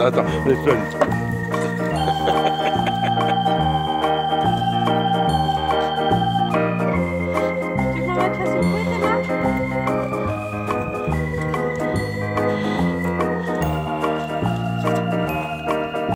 attends, attends, Tu